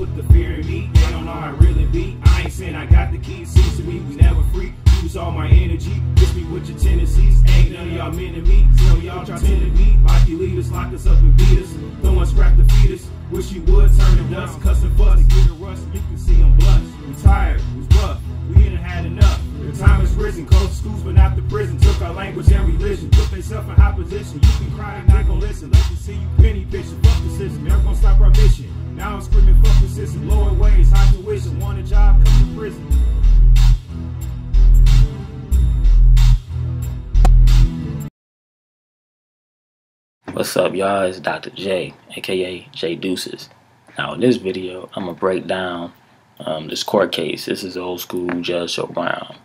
put the fear in me. They don't know how I really be. I ain't saying I got the keys. Seems to me we never free. Use all my energy. Miss me with your tendencies. Ain't none of y'all men to me. Tell y'all try to be. Like you leaders, lock us up and beat us. Don't want scrap the fetus. Wish you would turn to dust. Cussing fuss to get a rust. You can see them blush. We tired. Was rough. We ain't had enough. The time is risen. Closed schools, but not the prison. Took our language and religion. Put themselves in high position. You can cry, they not gonna listen. Let me see you penny bitch. Fuck the system. Never gonna stop our mission. What's up, y'all? It's Dr. J, aka J Deuces. Now, in this video, I'm gonna break down um, this court case. This is old school Judge Joe Brown,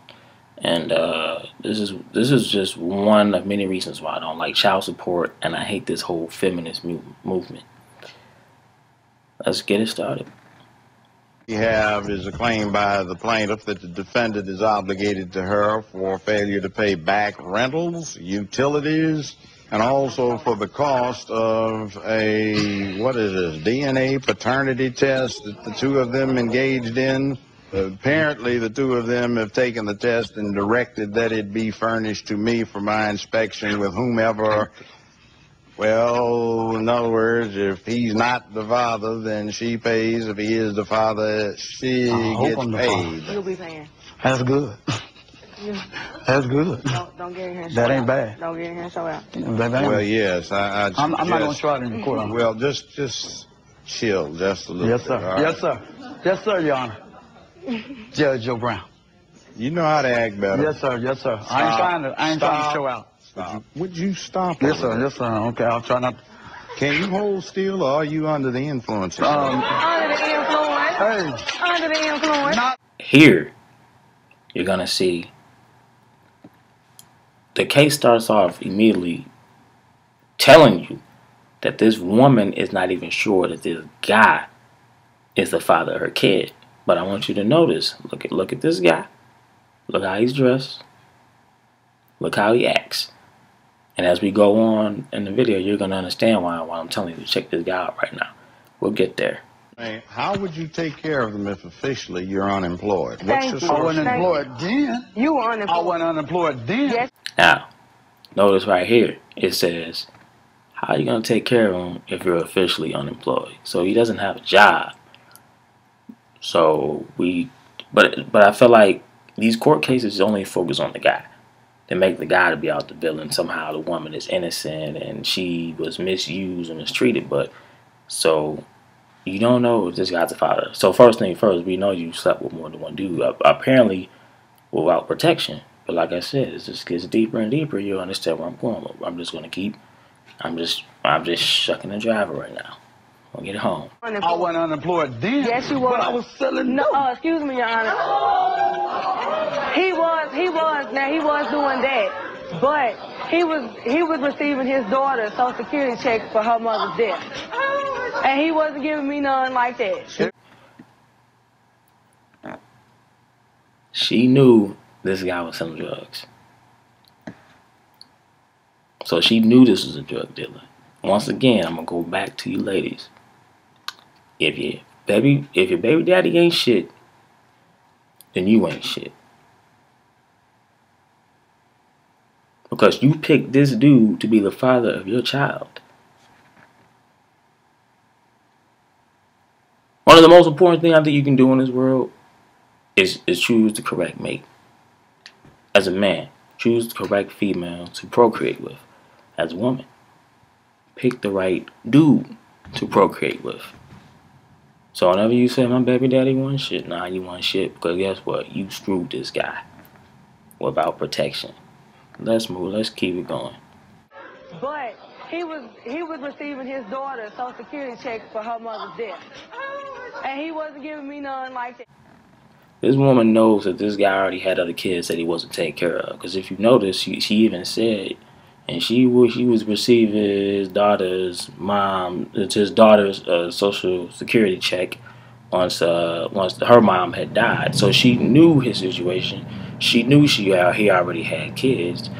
and uh, this is this is just one of many reasons why I don't like child support, and I hate this whole feminist move movement. Let's get it started. We have is a claim by the plaintiff that the defendant is obligated to her for failure to pay back rentals, utilities, and also for the cost of a, what is this, DNA paternity test that the two of them engaged in. Apparently, the two of them have taken the test and directed that it be furnished to me for my inspection with whomever. Well, in other words, if he's not the father, then she pays. If he is the father, she I gets paid. You'll be paying. That's good. You, That's good. don't, don't get in here That ain't out. bad. Don't get in here and show out. Baby, I ain't- Well, yes, I, I I'm, I'm not gonna just- try it in the court. Well, just just chill, just a little. yes, sir. all right? Yes, sir. Yes, sir, Your Honor. Judge Joe Brown. You know how to act better. Yes, sir. Yes, sir. I ain't trying to. I ain't trying to show out. Stop. Would you stop? Yes, sir. there? Yes, sir. Okay, I'll try not. Can you hold still, or are you under the influence? Um, Under the influence. hey, Under the influence. not. Here, you're gonna see the case starts off immediately telling you that this woman is not even sure that this guy is the father of her kid. But I want you to notice, look at look at this guy. Look how he's dressed. Look how he acts. And as we go on in the video, you're gonna understand why why I'm telling you to check this guy out right now. We'll get there. Hey, how would you take care of them if officially you're unemployed? Thank What's you. your I wasn't Thank employed then. You were I unemployed. wasn't unemployed then. Yes. Now, notice right here, it says, how are you going to take care of them if you're officially unemployed? So he doesn't have a job. So we, but but I feel like these court cases only focus on the guy. They make the guy to be out the building. Somehow the woman is innocent and she was misused and mistreated. But so you don't know if this guy's a father. So first thing first, we know you slept with more than one dude. Uh, Apparently, without protection. But like I said, it just gets deeper and deeper. you'll understand where I'm going. I'm just gonna keep. I'm just. I'm just shucking the driver right now. I'll get home. I Unemployed. wasn't unemployed then. Yes, you were. But I was selling No, dope. uh, excuse me, Your Honor. He was, he was, now he was doing that, but he was, he was receiving his daughter's social security check for her mother's death, and he wasn't giving me none like that. She knew this guy was selling drugs. So she knew this was a drug dealer. Once again, I'm gonna go back to you ladies. If your baby if your baby daddy ain't shit, then you ain't shit. Because you picked this dude to be the father of your child. One of the most important things I think you can do in this world is, is choose the correct mate. As a man, choose the correct female to procreate with. As a woman, pick the right dude to procreate with. So whenever you say my baby daddy want shit, nah, you want shit because guess what? You screwed this guy without protection. Let's move. Let's keep it going. But he was, he was receiving his daughter's social security check for her mother's death, and he wasn't giving me none like that. This woman knows that this guy already had other kids that he wasn't taking care of. Because if you notice, she, she even said, and she was she was receiving his daughter's mom, it's his daughter's uh, social security check once uh once her mom had died. So she knew his situation. She knew she uh, he already had kids,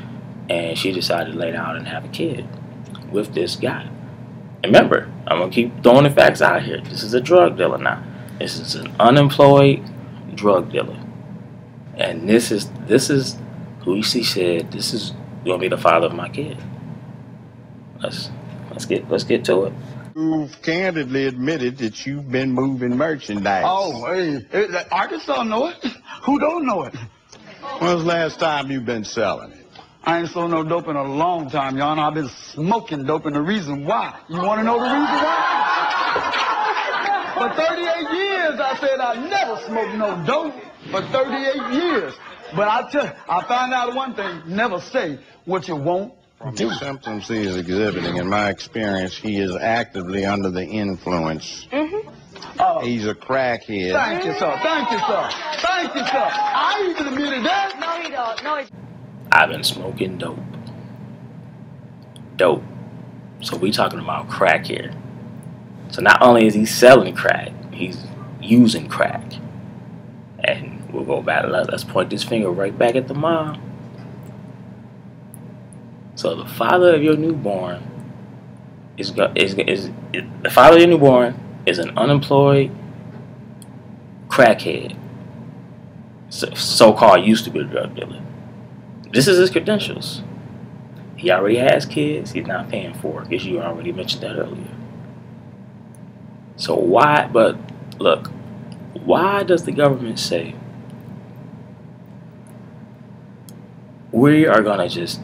and she decided to lay down and have a kid with this guy. Remember, I'm gonna keep throwing the facts out here. This is a drug dealer now. This is an unemployed drug dealer, and this is this is who she said this is gonna be the father of my kid. Let's let's get let's get to it. You've candidly admitted that you've been moving merchandise. Oh, hey, hey, Arkansas know it. Who don't know it? When's the last time you've been selling it? I ain't sold no dope in a long time, Your Honor. I've been smoking dope, and the reason why. You want to know the reason why? For 38 years, I said I never smoked no dope. For 38 years. But I tell, I found out one thing: never say what you won't From do. the symptoms he is exhibiting, in my experience, he is actively under the influence. Mm-hmm. Oh, He's a crackhead. thank you, sir. Thank you, sir. Thank you, sir. I even admitted that. No, he don't. No, he I've been smoking dope. Dope. So we talking about crack here. So not only is he selling crack, he's using crack. And we'll go back. let- Let's point this finger right back at the mom. So the father of your newborn is is, is, is the father of your newborn is an unemployed crackhead. So, so-called used to be a drug dealer. This is his credentials. He already has kids. He's not paying for it because you already mentioned that earlier. So why? But look, why does the government say we are gonna just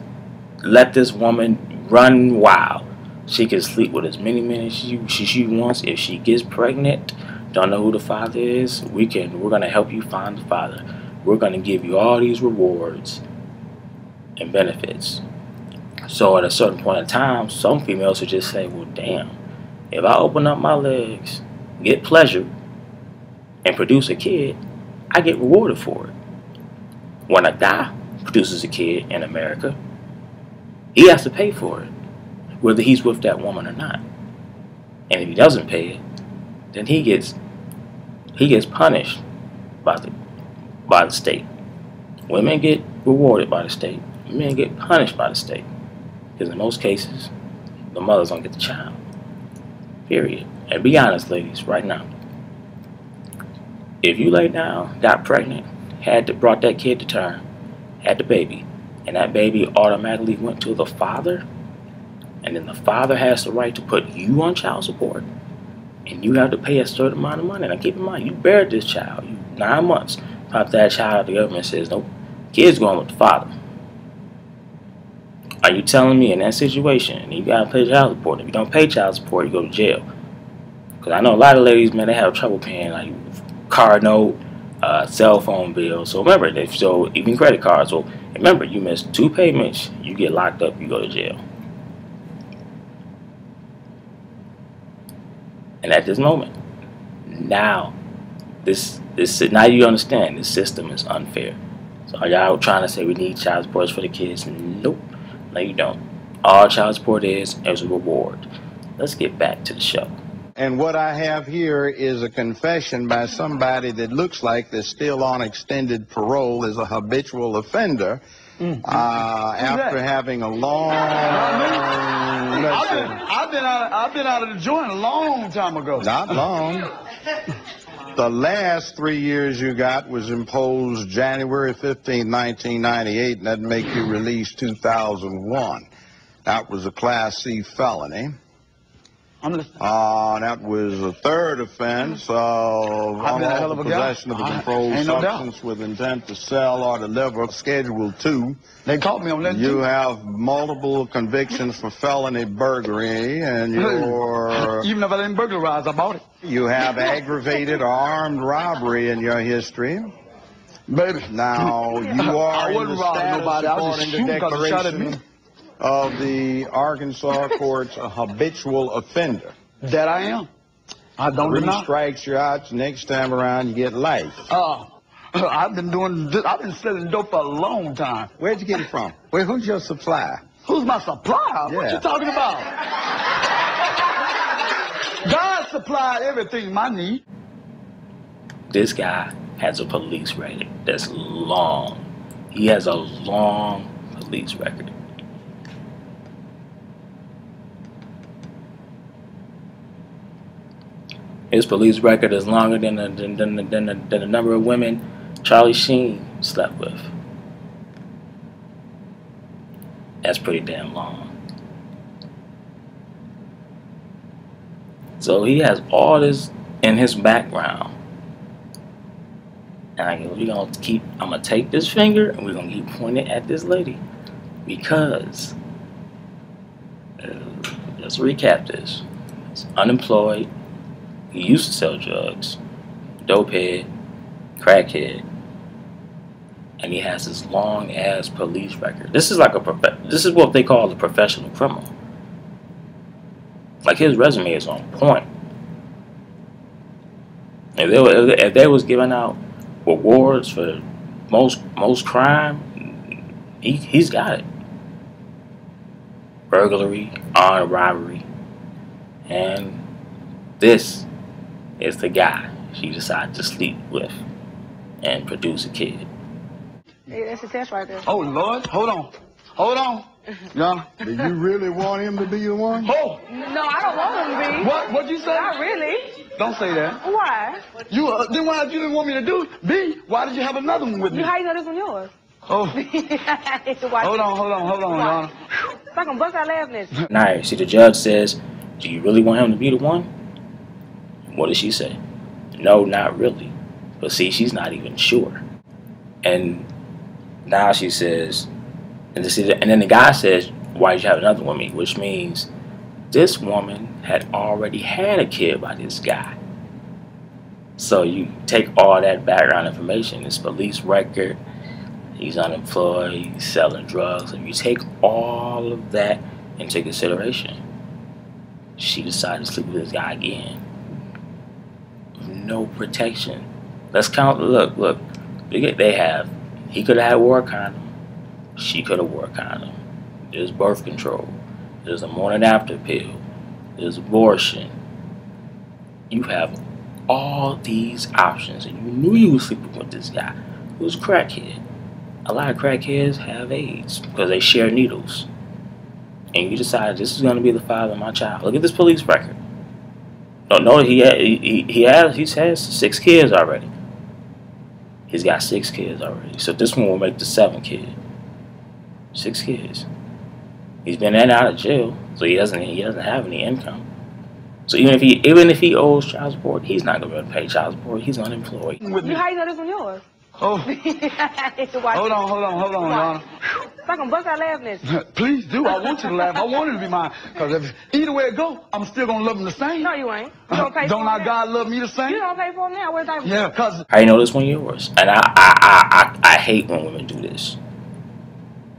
let this woman run wild? She can sleep with as many men as she, she, wants. If she gets pregnant, don't know who the father is. We can. We're gonna help you find the father. We're gonna give you all these rewards and benefits. So at a certain point in time, some females would just say, well, damn, if I open up my legs, get pleasure, and produce a kid, I get rewarded for it. When a guy produces a kid in America, he has to pay for it, whether he's with that woman or not. And if he doesn't pay it, then he gets he gets punished by the by the state. Women get rewarded by the state. Men get punished by the state. Because in most cases, the mothers don't get the child. Period. And be honest, ladies, right now. If you lay down, got pregnant, had to brought that kid to term, had the baby, and that baby automatically went to the father, and then the father has the right to put you on child support, and you have to pay a certain amount of money. Now keep in mind, you buried this child, you nine months. Pop that child, the government says, nope, kid's going with the father. Are you telling me in that situation, you gotta pay child support? If you don't pay child support, you go to jail. Because I know a lot of ladies, man, they have trouble paying like car note, uh, cell phone bill. So remember, if so, even credit cards. So remember, you miss two payments, you get locked up, you go to jail. And at this moment, now, this this now you understand this system is unfair. So are y'all trying to say we need child support for the kids? Nope. No, you don't. All child support is is a reward. Let's get back to the show. And what I have here is a confession by somebody that looks like they're still on extended parole as a habitual offender uh, after that? having a long. I've let's been, I've been out. Of, I've been out of the joint a long time ago. not long. The last three years you got was imposed January 15, 1998, and that make you release 2001. That was a Class C felony. I'm listening. Uh, that was a third offense of I've been a hell of unlawful a guy. of a I- controlled ain't no doubt. substance with intent to sell or deliver. Schedule two. They caught me on that. You too. have multiple convictions for felony burglary, and you're Even if I didn't burglarize, I bought it, you have aggravated or armed robbery in your history. baby. Now you are in the wouldn't rob status nobody. I was just shooting 'cause they shot at me. Declaration of the Arkansas courts a habitual offender. That I am. I don't Three deny. strikes, you're out. Next time around, you get life. Uh, I've been doing. This, I've been selling dope for a long time. Where'd you get it from? Where, who's your supplier? Who's my supplier? What you talking about? God supplied everything I need. This guy has a police record that's long. He has a long police record. His police record is longer than the, than, than, the, than, than the number of women Charlie Sheen slept with. That's pretty damn long. So he has all this in his background. And I go, we're gonna keep I'm gonna take this finger and we're gonna keep pointing at this lady. Because uh, let's recap this. He's unemployed, he used to sell drugs, dopehead, crackhead, and he has this long ass police record. This is like a this is what they call a professional criminal. Like his resume is on point. If they, were, if they was giving out rewards for most most crime, he he's got it. Burglary, armed robbery, and this is the guy she decided to sleep with and produce a kid. Yeah, that's a test right there. Oh, Lord. Hold on. Hold on. Yeah. Do you really want him to be the one? Oh, No, I don't want him to be. what? What'd you say? Not really. Don't say that. Why? You uh, then why you didn't want me to do? B, why did you have another one with me? You, how you know this one yours? Oh, hold on, hold on, hold on, Your Honor. So I can bust out laughing at you. Now, see, the judge says, Do you really want him to be the one? What does she say? No, not really. But see, she's not even sure. And now she says, and, is, and then the guy says, Why did you have another me? Which means this woman had already had a kid by this guy. So you take all that background information, his police record, he's unemployed, he's selling drugs, and you take all of that into consideration, she decided to sleep with this guy again. No protection. Let's count. Look, look. They have. He could have had a condom. She could have wore condom. There's birth control. There's a morning after pill. There's abortion. You have all these options, and you knew you were sleeping with this guy who's crackhead. A lot of crackheads have AIDS because they share needles. And you decide this is going to be the father of my child. Look at this police record. Don't know that he ha- he he has he has six kids already. He's got six kids already. So this one will make the seventh kid. Six kids. He's been in and out of jail, so he doesn't he doesn't have any income. So even if he even if he owes child support, he's not going to pay child support. He's unemployed. You, how you know this one yours? Oh, hold on, hold on, hold on, Your Honor. So I can bust out laughing at. Please do. I want you to laugh. I want it to be mine. Because if either way it go, I'm still gonna love him the same. No, you ain't. You uh, don't pay Don't for our him God love me the same? You don't pay for him now. Where's that? Yeah, cause How you know this one yours? And I I, I, I, I hate when women do this.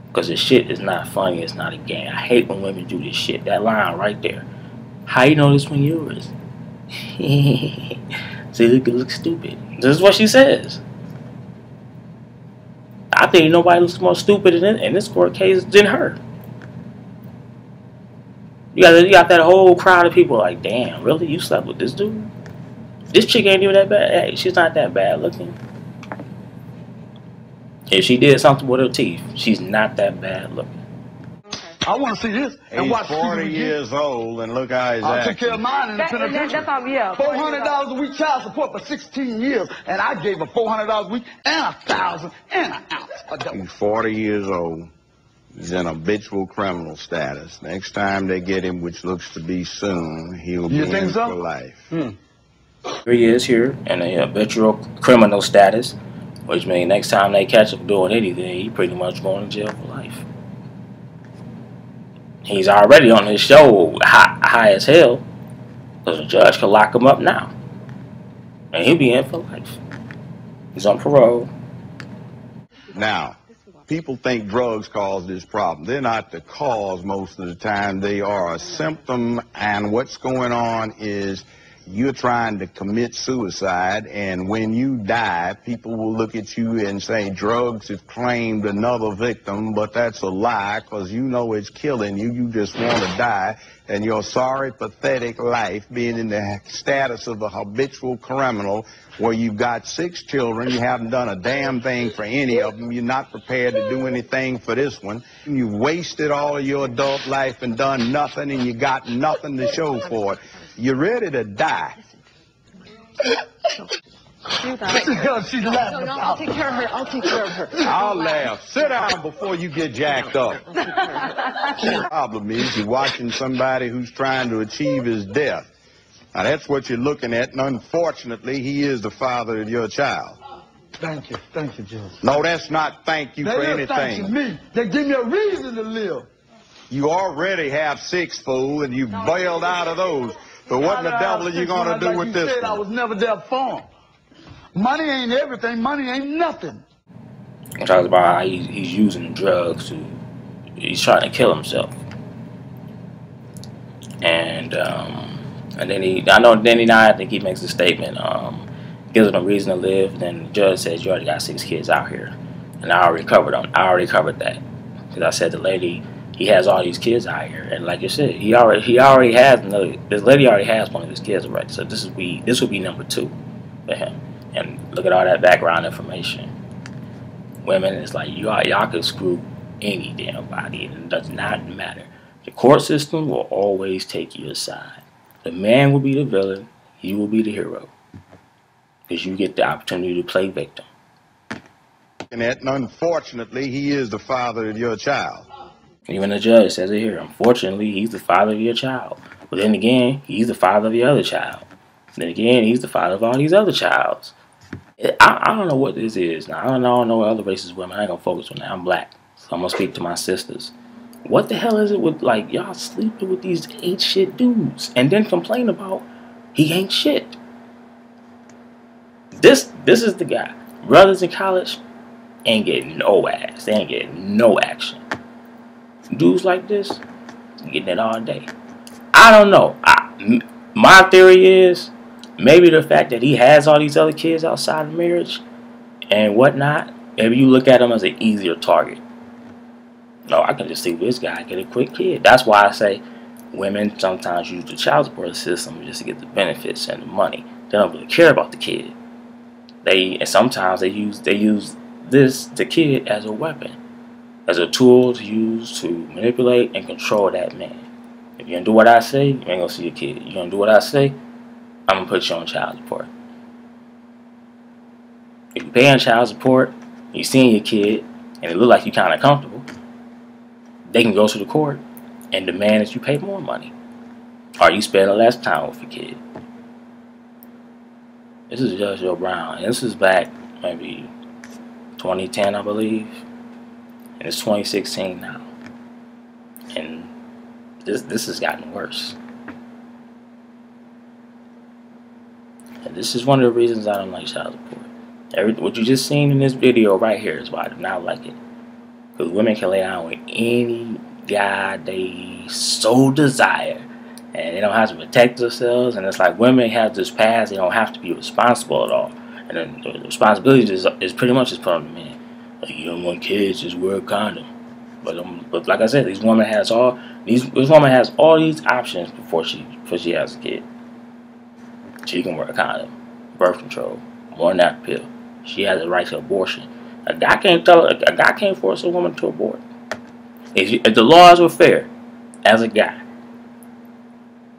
Because this shit is not funny, it's not a game. I hate when women do this shit. That line right there. How you know this one yours? See, look, it looks stupid. This is what she says. I think nobody looks more stupid in, in this court case than her. You got, you got that whole crowd of people like, damn, really? You slept with this dude? This chick ain't even that bad. Hey, she's not that bad looking. If she did something with her teeth, she's not that bad looking. I want to see this and He's watch 40 Stephen years old, and look how he's I'll take acting. care of mine in the That, that, penitentiary. that's all, yeah. Four hundred dollars a week child support for sixteen years, and I gave her four hundred dollars a week and a thousand and an ounce of dope. He's 40 years old. He's in habitual criminal status. Next time they get him, which looks to be soon, he'll You be think in so? for life. Here he is here in a habitual criminal status, which means next time they catch him doing anything, he pretty much going to jail for life. He's already on his show high, high as hell, because the judge could lock him up now, and he'll be in for life. He's on parole. Now, people think drugs cause this problem. They're not the cause most of the time. They are a symptom, and what's going on is you're trying to commit suicide, and when you die, people will look at you and say drugs have claimed another victim, but that's a lie because you know it's killing you. You just want to die, and your sorry, pathetic life being in the status of a habitual criminal where you've got six children, you haven't done a damn thing for any of them, you're not prepared to do anything for this one, You've wasted all of your adult life and done nothing, and you got nothing to show for it. You're ready to die. You thought. What the hell she No, laughing no, I'll take care of her. I'll take care of her. I'll laugh. Sit down before you get jacked up. The problem is you're watching somebody who's trying to achieve his death. Now that's what you're looking at, and unfortunately, he is the father of your child. Thank you, thank you, Judge. No, that's not thank you They for just thanking anything. me. They give me a reason to live. You already have six, fool, and you bailed out of those. So what in the devil are you going to do like with you this said, I was never there for 'em. Money ain't everything. Money ain't nothing. He talks about how he, he's using drugs to, he's trying to kill himself. And, um, and then he, I know, then he, I think he makes a statement, um, gives him a reason to live. Then the judge says, you already got six kids out here. And I already covered them. I already covered that. Because I said the lady, he has all these kids out here. And like you said, he already, he already has another, this lady already has one of his kids already. So this would be, this would be number two for him. And look at all that background information women it's like y'all y'all can screw any damn body and it does not matter. The court system will always take your side. The man will be the villain, you will be the hero. Because you get the opportunity to play victim. And unfortunately, he is the father of your child. Even the judge says it here. Unfortunately, he's the father of your child. But then again, he's the father of your other child. Then again, he's the father of all these other childs. I, I don't know what this is. Now, I don't know, I don't know other races women. I ain't gonna focus on that. I'm black. So I'm gonna speak to my sisters. What the hell is it with like y'all sleeping with these ain't shit dudes and then complain about he ain't shit? This this is the guy. Brothers in college ain't getting no ass. They ain't getting no action. Dudes like this getting it all day. I don't know. I, my theory is maybe the fact that he has all these other kids outside of marriage and whatnot. Maybe you look at him as an easier target. No, I can just see this guy get a quick kid. That's why I say women sometimes use the child support system just to get the benefits and the money. They don't really care about the kid. They and sometimes they use they use this the kid as a weapon, as a tool to use to manipulate and control that man. If you don't do what I say, you ain't gonna see your kid. You don't do what I say, I'm gonna put you on child support. If you're paying child support, you're seeing your kid, and it look like you're kind of comfortable, they can go to the court and demand that you pay more money, or you spend less time with your kid. This is Judge Joe Brown, and this is back maybe 2010, I believe, and it's 2016 now, and this this has gotten worse. And this is one of the reasons I don't like child support. Every, what you just seen in this video right here is why I do not like it. Because women can lay down with any guy they so desire. And they don't have to protect themselves. And it's like women have this past, they don't have to be responsible at all. And then the responsibility is, is pretty much just put on the man. Like, you don't want kids, just wear a condom. But, um, but like I said, these woman has all these this woman has all these options before she before she has a kid. She can wear a condom, birth control, more that pill. She has the right to abortion. A guy can't tell a guy can't force a woman to abort. If, if the laws were fair, as a guy,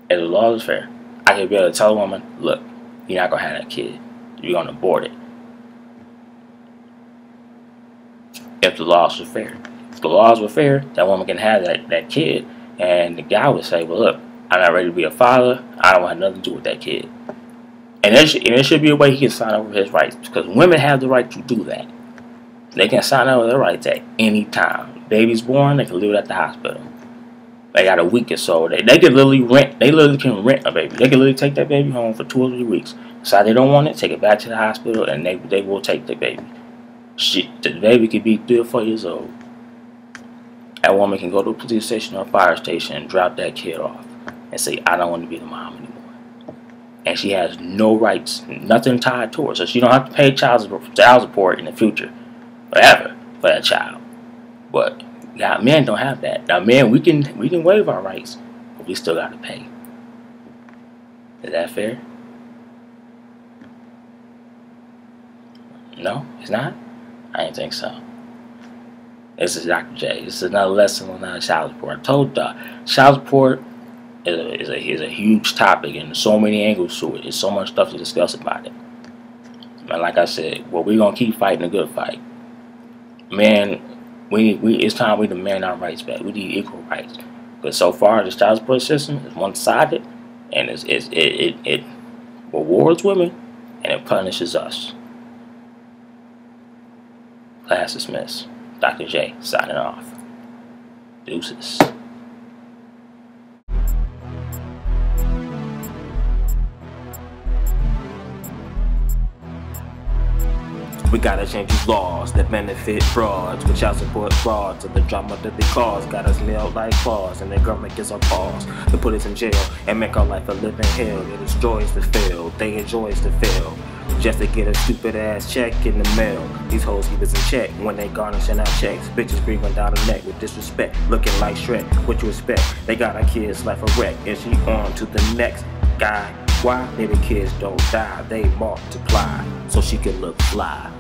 if the laws were fair, I could be able to tell a woman, look, you're not gonna have that kid. You're gonna abort it. If the laws were fair. If the laws were fair, that woman can have that, that kid and the guy would say, Well look, I'm not ready to be a father, I don't want nothing to do with that kid. And there, should, and there should be a way he can sign over his rights because women have the right to do that. They can sign over their rights at any time. Baby's born, they can leave it at the hospital. They got a week or so. They, they can literally rent. They literally can rent a baby. They can literally take that baby home for two or three weeks. Decide they don't want it, take it back to the hospital, and they they will take the baby. Shit, the baby could be three or four years old. That woman can go to a police station or a fire station and drop that kid off and say, I don't want to be the mom anymore. And she has no rights, nothing tied to her. So she don't have to pay child support, in the future, forever, for that child. But now men don't have that. Now men, we can we can waive our rights, but we still got to pay. Is that fair? No, it's not. I didn't think so. This is Dr. J. This is another lesson on uh, child support. I told y'all, child support is a, is a, is a huge topic and so many angles to it. There's so much stuff to discuss about it. And like I said, well, we're gonna keep fighting a good fight. Man, we we it's time we demand our rights back. We need equal rights. But so far, the child support system is one sided, and it's, it's, it, it it rewards women and it punishes us. Class dismissed. Dr. J signing off. Deuces. We gotta change these laws that benefit frauds, with child support frauds, and the drama that they cause. Got us nailed like claws, and the government gives our pause to put us in jail and make our life a living hell. It joys to fail, they enjoys to fail. Just to get a stupid ass check in the mail. These hoes keep us in check when they garnishing our checks. Bitches breathing down the neck with disrespect, looking like Shrek. What you expect? They got our kids' life a wreck, and she on to the next guy. Why? Baby kids don't die, they multiply so she can look fly.